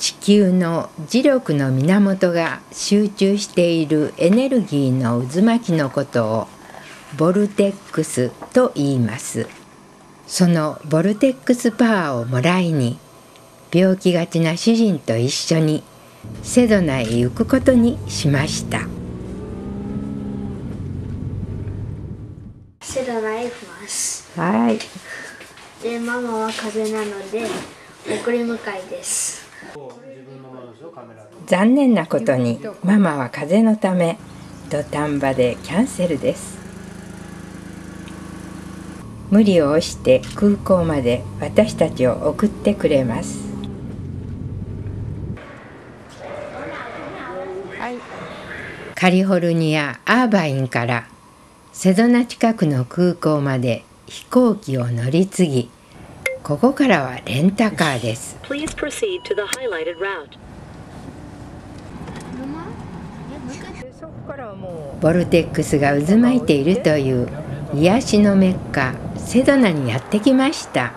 地球の磁力の源が集中しているエネルギーの渦巻きのことをボルテックスと言います。そのボルテックスパワーをもらいに病気がちな主人と一緒にセドナへ行くことにしました。セドナへ行きます。はい。でママは風邪なので送り迎えです残念なことにママは風邪のため土壇場でキャンセルです。無理を押して空港まで私たちを送ってくれます。カリフォルニア・アーバインからセドナ近くの空港まで飛行機を乗り継ぎここからはレンタカーです。ボルテックスが渦巻いているという癒しのメッカセドナにやってきました。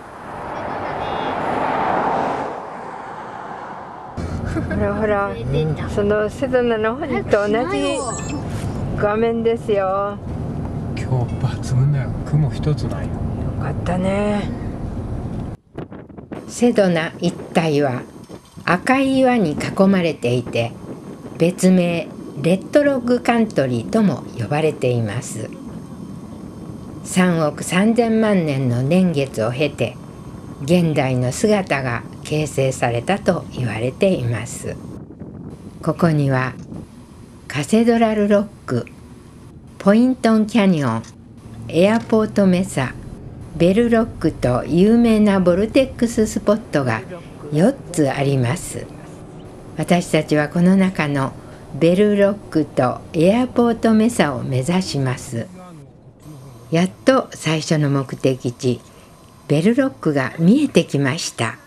ほらほらそのセドナの方と同じ画面ですよ。今日抜群だよ。雲一つないよ。よかったねセドナ一帯は赤い岩に囲まれていて別名レッドロッグカントリーとも呼ばれています。3億3,000万年の年月を経て現代の姿が形成されたと言われています。ここにはカセドラルロックポイントンキャニオンエアポートメサベルロックと有名なボルテックススポットが4つあります。私たちはこの中のベルロックとエアポートメサを目指します。やっと最初の目的地ベルロックが見えてきました。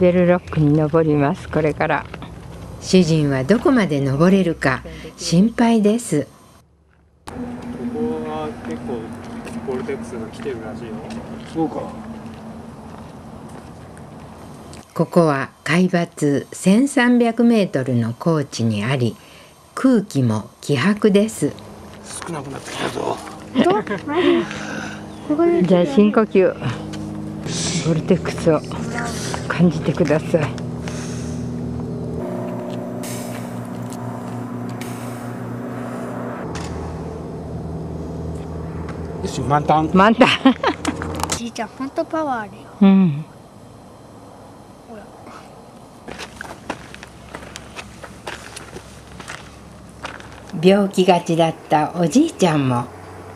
ベルロックに登ります。これから。主人はどこまで登れるか心配です。ここは結構ボルテックスが来てるらしいよ。そうか。ここは海抜1300メートルの高地にあり空気も希薄です。少なくなってきたぞ。じゃあ深呼吸。ボルテックスを感じてください。満タン。満タン。じいちゃん本当パワーあるよ。うん。病気がちだったおじいちゃんも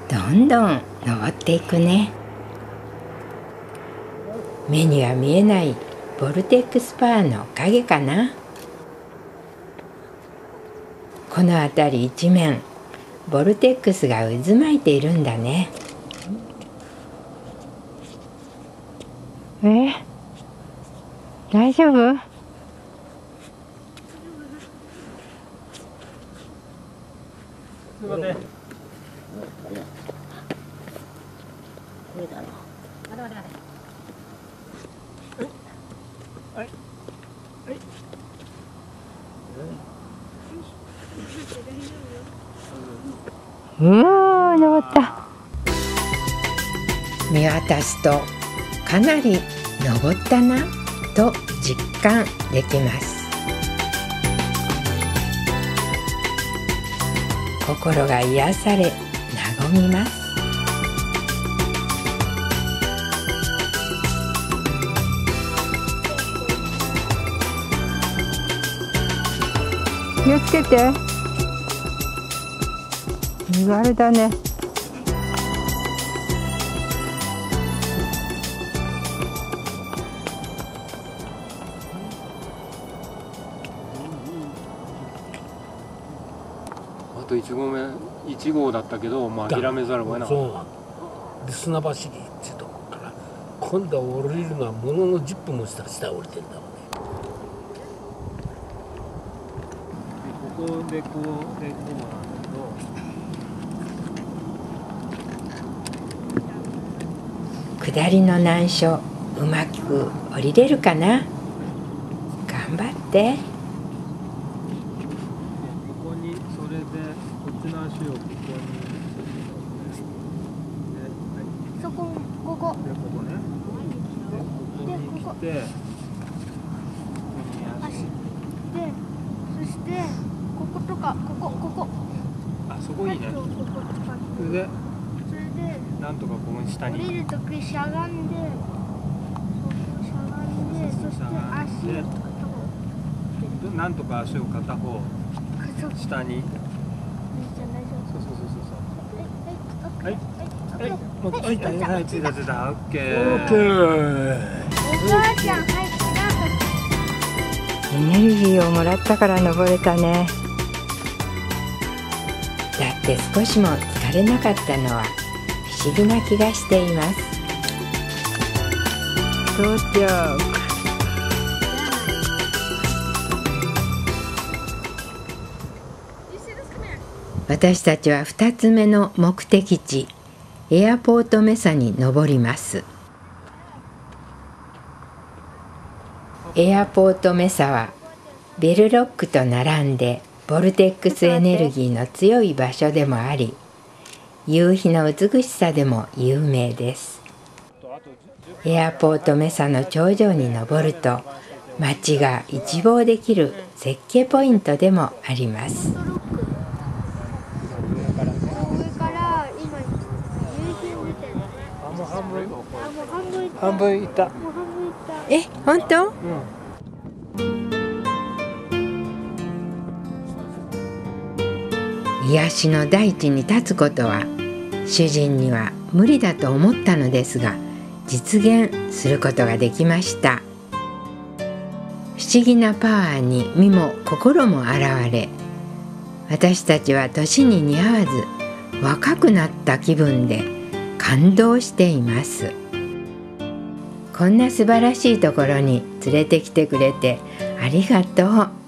どんどん登っていくね。目には見えないボルテックスパワーの影かな。この辺り一面ボルテックスが渦巻いているんだね。え？大丈夫？すいませうー登った。見渡すとかなり登ったなと実感できます。心が癒され和みます。気をつけて。身軽だね。あと1号目1号だったけどまあ諦めざるを得なかっそうで砂走りっていうとこから。今度は降りるのはものの10分もしたら下降りてんだもんね。たここでこうでこうなんだけど下りの難所うまく降りれるかな？頑張って。ここにそれでこっちの足をここにで,、そこここはい、でここ。ねでここ。に来てここに足。足でそしてこことかここここ。あそこいいね。それででなんとかここに。下降にりるときしゃがんでそうしゃがんでそして足を片なんとか足を片方下に。そうそうそうそう。はいはいはいはいはいはい。ついたついたオッケオーッケー。お母ちゃんはいエネルギーをもらったから登れたね。だって少しも疲れなかったのは。不思議な気がしています。到着私たちは2つ目の目的地エアポートメサに登ります。エアポートメサはベルロックと並んでボルテックスエネルギーの強い場所でもあり夕日の美しさでも有名です。エアポートメサの頂上に登ると街が一望できる絶景ポイントでもあります。半分いった。え本当？うん。癒しの大地に立つことは主人には無理だと思ったのですが実現することができました。不思議なパワーに身も心も現れ私たちは年に似合わず若くなった気分で感動しています。こんな素晴らしいところに連れてきてくれてありがとう。